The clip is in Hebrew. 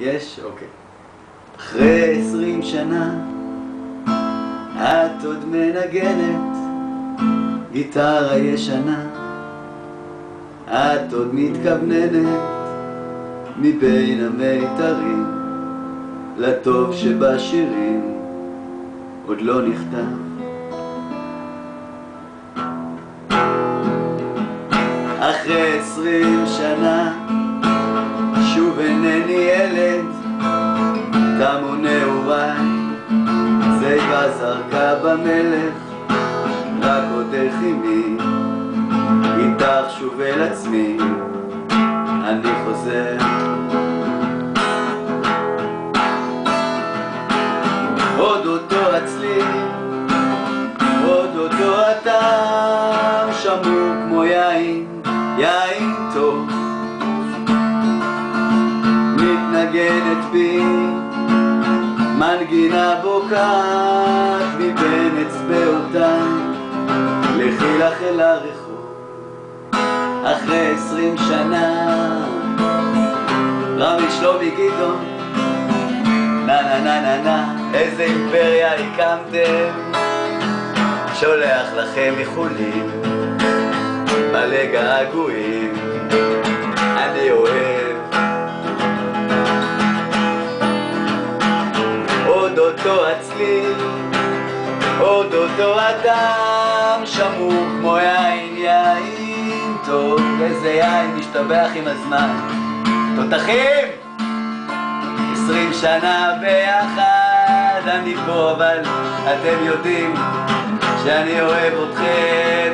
יש? אוקיי. אחרי עשרים שנה את עוד מנגנת גיטרה ישנה את עוד מתכווננת מבין המיתרים לטוב שבשירים עוד לא נכתב אחרי עשרים שנה זרקה במלך רק עוד איך עימי איתך שוב אל עצמי אני חוזר. עוד אותו הצליל עוד אותו הטעם שמור כמו יין יין טוב. מתנגנת בי מנגינה בוקעת מבין אצבעותיי לכי לך אל הרחוב אחרי עשרים שנה. רמי שלומי גדעון נה נה נה נה נה איזה אימפריה הקמתם. שולח לכם איחולים מלא געגועים הצליל עוד אותו אדם שמור כמו יין יין טוב איזה יין משתבח עם הזמן. תותחים! עשרים שנה ביחד אני פה אבל אתם יודעים שאני אוהב אתכם